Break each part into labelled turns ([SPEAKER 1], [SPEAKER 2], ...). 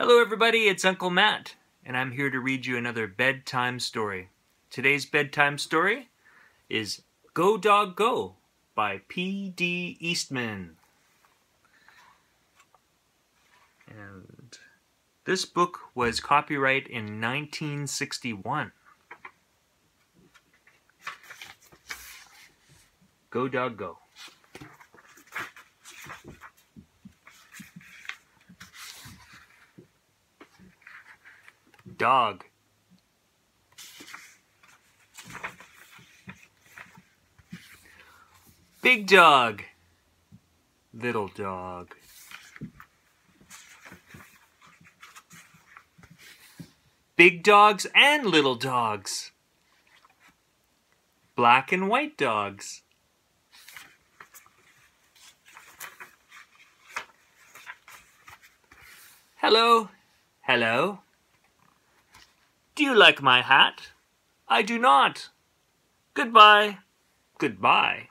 [SPEAKER 1] Hello everybody, it's Uncle Matt, and I'm here to read you another bedtime story. Today's bedtime story is Go Dog Go by P.D. Eastman. And this book was copyright in 1961. Go Dog Go. Dog. Big dog. Little dog. Big dogs and little dogs. Black and white dogs. Hello. Hello. Do you like my hat? I do not. Goodbye. Goodbye.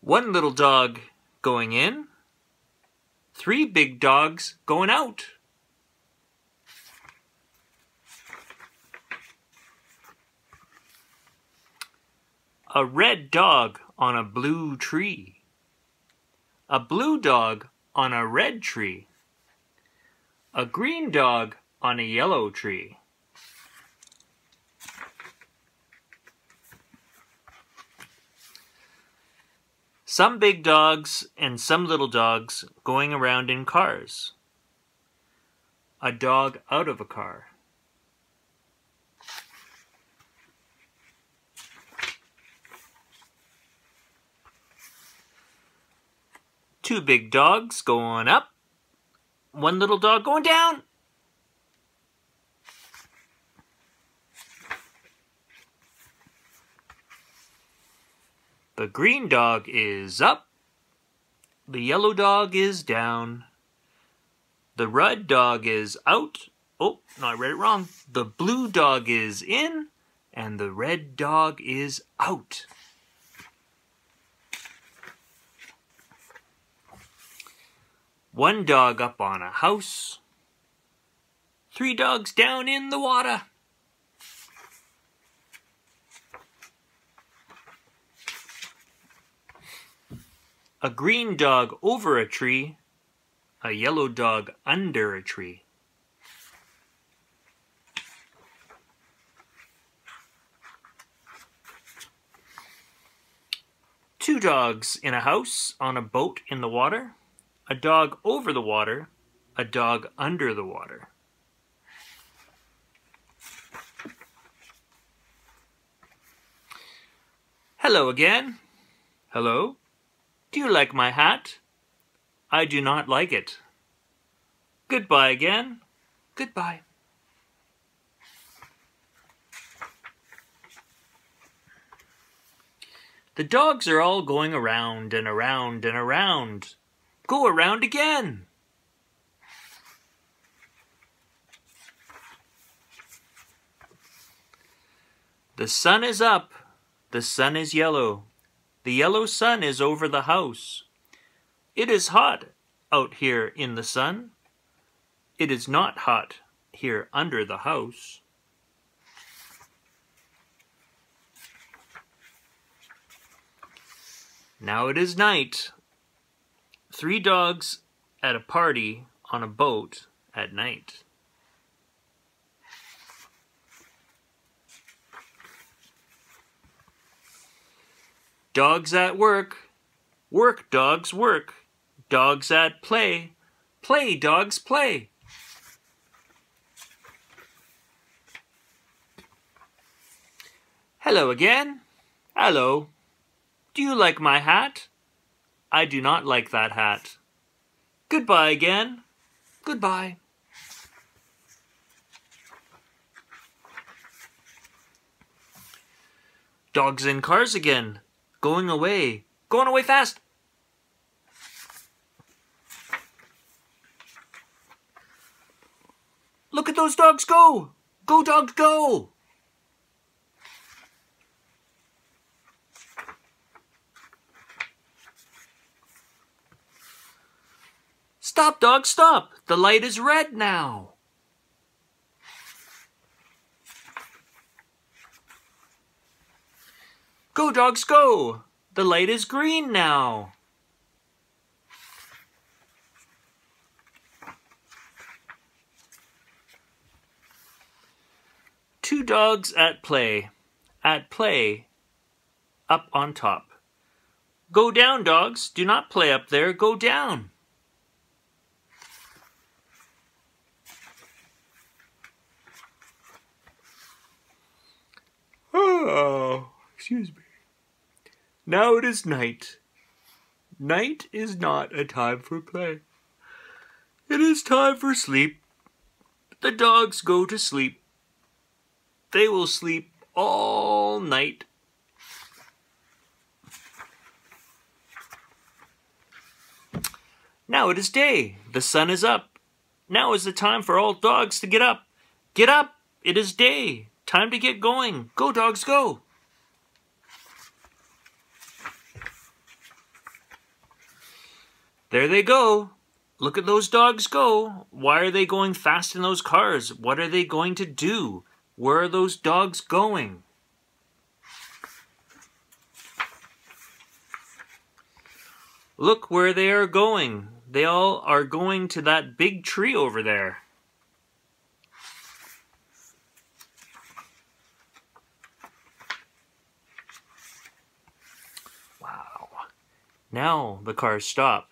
[SPEAKER 1] One little dog going in. Three big dogs going out. A red dog on a blue tree. A blue dog on a red tree. A green dog on a yellow tree. Some big dogs and some little dogs going around in cars. A dog out of a car. Two big dogs going up. One little dog going down. The green dog is up. The yellow dog is down. The red dog is out. Oh, no, I read it wrong. The blue dog is in, and the red dog is out. One dog up on a house. Three dogs down in the water. A green dog over a tree, a yellow dog under a tree. Two dogs in a house on a boat in the water, a dog over the water, a dog under the water. Hello again. Hello. Do you like my hat? I do not like it. Goodbye again. Goodbye. The dogs are all going around and around and around. Go around again. The sun is up. The sun is yellow. The yellow sun is over the house. It is hot out here in the sun. It is not hot here under the house. Now it is night. Three dogs at a party on a boat at night. Dogs at work. Work, dogs, work. Dogs at play. Play, dogs, play. Hello again. Hello. Do you like my hat? I do not like that hat. Goodbye again. Goodbye. Dogs in cars again. Going away. Going away fast. Look at those dogs go. Go, dogs, go. Stop, dog, stop! The light is red now. Go, dogs, go! The light is green now. Two dogs at play. At play. Up on top. Go down, dogs. Do not play up there. Go down. Oh, excuse me. Now it is night. Night is not a time for play. It is time for sleep. The dogs go to sleep. They will sleep all night. Now it is day. The sun is up. Now is the time for all dogs to get up. Get up. It is day. Time to get going. Go, dogs, go. There they go. Look at those dogs go. Why are they going fast in those cars? What are they going to do? Where are those dogs going? Look where they are going. They all are going to that big tree over there. Wow. Now the cars stop.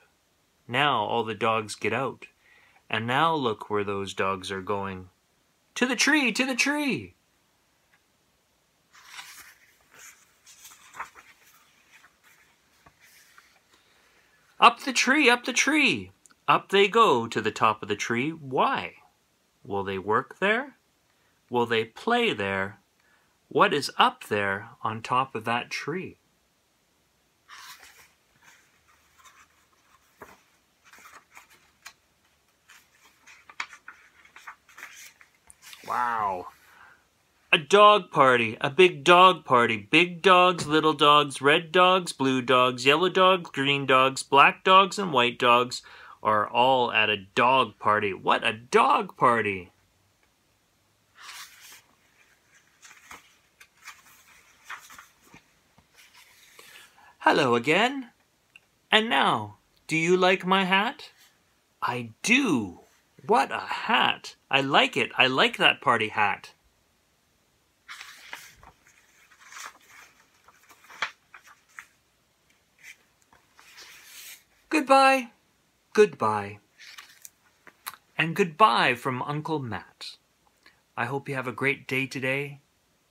[SPEAKER 1] Now all the dogs get out. And now look where those dogs are going. To the tree, to the tree. Up the tree, up the tree. Up they go to the top of the tree. Why? Will they work there? Will they play there? What is up there on top of that tree? Wow. A dog party, a big dog party. Big dogs, little dogs, red dogs, blue dogs, yellow dogs, green dogs, black dogs, and white dogs are all at a dog party. What a dog party! Hello again. And now, do you like my hat? I do. What a hat! I like it. I like that party hat. Goodbye. Goodbye. And goodbye from Uncle Matt. I hope you have a great day today.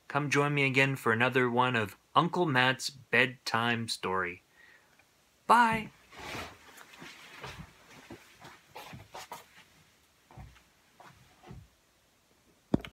[SPEAKER 1] Come join me again for another one of Uncle Matt's bedtime story. Bye.